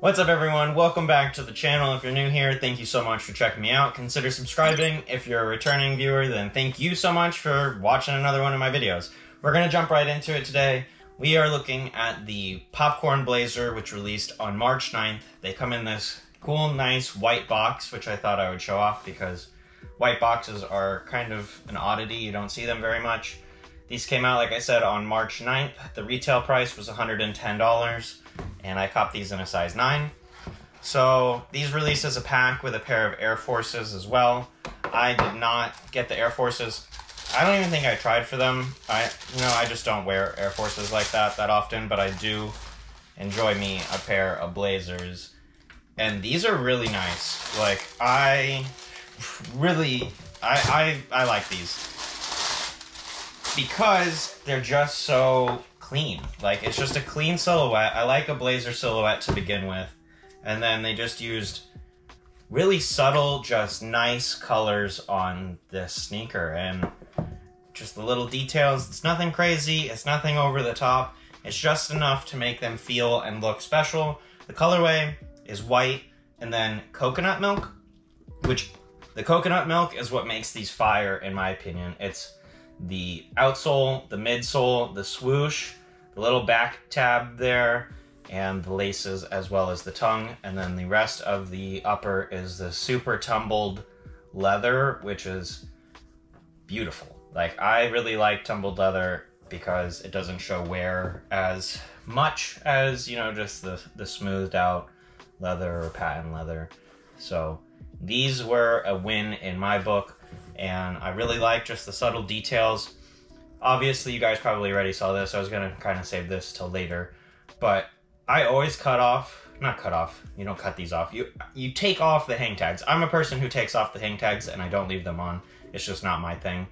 What's up everyone? Welcome back to the channel. If you're new here, thank you so much for checking me out. Consider subscribing. If you're a returning viewer, then thank you so much for watching another one of my videos. We're gonna jump right into it today. We are looking at the Popcorn Blazer, which released on March 9th. They come in this cool, nice white box, which I thought I would show off because white boxes are kind of an oddity. You don't see them very much. These came out, like I said, on March 9th. The retail price was $110, and I copped these in a size 9. So these released as a pack with a pair of Air Forces as well. I did not get the Air Forces. I don't even think I tried for them. I you know I just don't wear Air Forces like that that often, but I do enjoy me a pair of Blazers. And these are really nice. Like I really I I, I like these because they're just so clean. Like it's just a clean silhouette. I like a blazer silhouette to begin with. And then they just used really subtle, just nice colors on this sneaker and just the little details. It's nothing crazy, it's nothing over the top. It's just enough to make them feel and look special. The colorway is white and then coconut milk, which the coconut milk is what makes these fire in my opinion. It's the outsole, the midsole, the swoosh, little back tab there, and the laces as well as the tongue. And then the rest of the upper is the super tumbled leather, which is beautiful. Like I really like tumbled leather because it doesn't show wear as much as, you know, just the, the smoothed out leather or patent leather. So these were a win in my book and I really like just the subtle details. Obviously, you guys probably already saw this. I was gonna kind of save this till later, but I always cut off, not cut off. You don't cut these off. You you take off the hang tags. I'm a person who takes off the hang tags and I don't leave them on. It's just not my thing.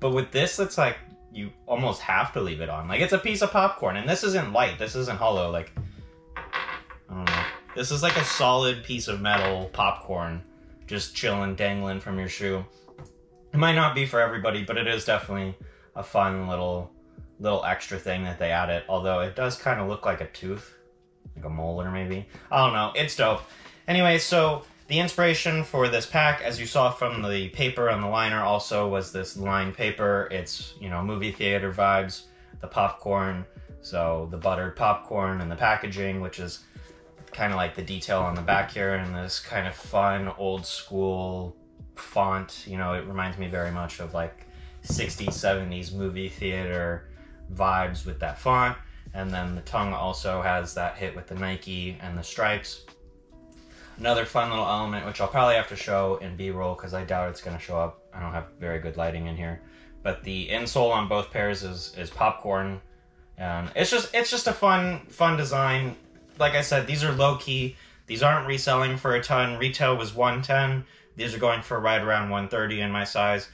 But with this, it's like you almost have to leave it on. Like it's a piece of popcorn, and this isn't light. This isn't hollow. Like I don't know. This is like a solid piece of metal popcorn, just chilling, dangling from your shoe. It might not be for everybody, but it is definitely a fun little little extra thing that they added. Although it does kind of look like a tooth, like a molar maybe. I don't know. It's dope. Anyway, so the inspiration for this pack, as you saw from the paper on the liner, also was this lined paper. It's you know movie theater vibes, the popcorn, so the buttered popcorn and the packaging, which is kind of like the detail on the back here, and this kind of fun old school font. You know, it reminds me very much of like 60s, 70s movie theater vibes with that font. And then the tongue also has that hit with the Nike and the stripes. Another fun little element, which I'll probably have to show in B-roll because I doubt it's going to show up. I don't have very good lighting in here. But the insole on both pairs is, is popcorn. And it's just it's just a fun fun design. Like I said, these are low key. These aren't reselling for a ton. Retail was 110. These are going for right around 130 in my size.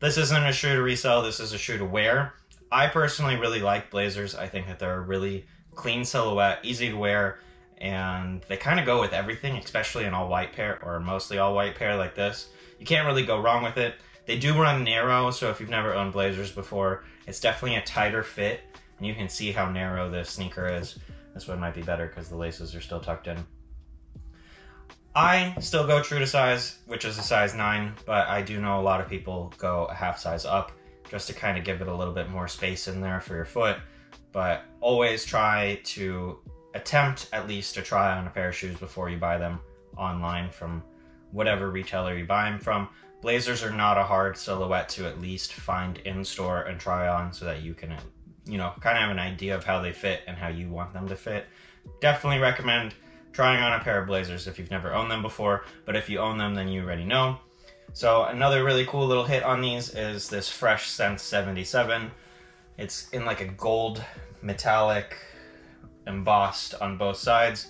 This isn't a shoe to resell, this is a shoe to wear. I personally really like blazers. I think that they're a really clean silhouette, easy to wear, and they kind of go with everything, especially an all white pair or mostly all white pair like this. You can't really go wrong with it. They do run narrow, so if you've never owned blazers before, it's definitely a tighter fit, and you can see how narrow this sneaker is. This one might be better because the laces are still tucked in. I still go true to size, which is a size 9, but I do know a lot of people go a half size up just to kind of give it a little bit more space in there for your foot. But always try to attempt at least to try on a pair of shoes before you buy them online from whatever retailer you buy them from. Blazers are not a hard silhouette to at least find in store and try on so that you can, you know, kind of have an idea of how they fit and how you want them to fit. Definitely recommend trying on a pair of blazers if you've never owned them before, but if you own them, then you already know. So another really cool little hit on these is this Fresh Sense 77. It's in like a gold metallic embossed on both sides.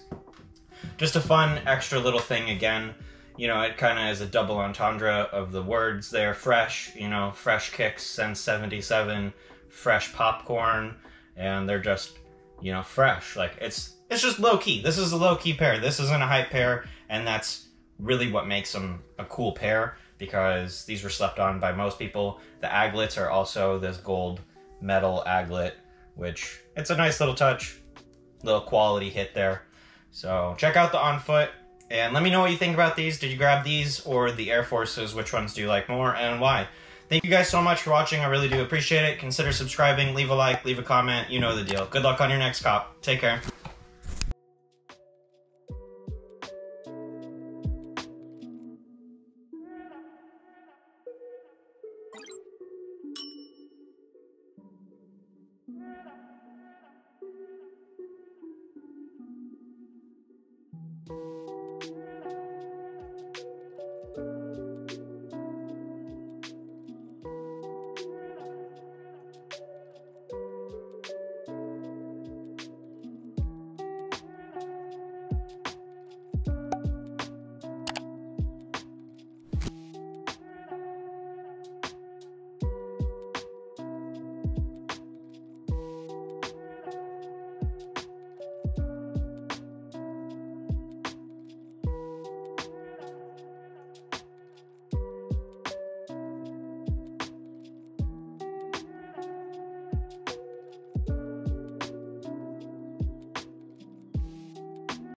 Just a fun extra little thing again. You know, it kind of is a double entendre of the words there. Fresh, you know, fresh kicks, Sense 77, fresh popcorn, and they're just, you know, fresh. Like it's it's just low key. This is a low key pair. This isn't a hype pair, and that's really what makes them a cool pair because these were slept on by most people. The aglets are also this gold metal aglet, which it's a nice little touch, little quality hit there. So check out the on foot and let me know what you think about these. Did you grab these or the Air Forces? Which ones do you like more and why? Thank you guys so much for watching. I really do appreciate it. Consider subscribing, leave a like, leave a comment. You know the deal. Good luck on your next cop. Take care.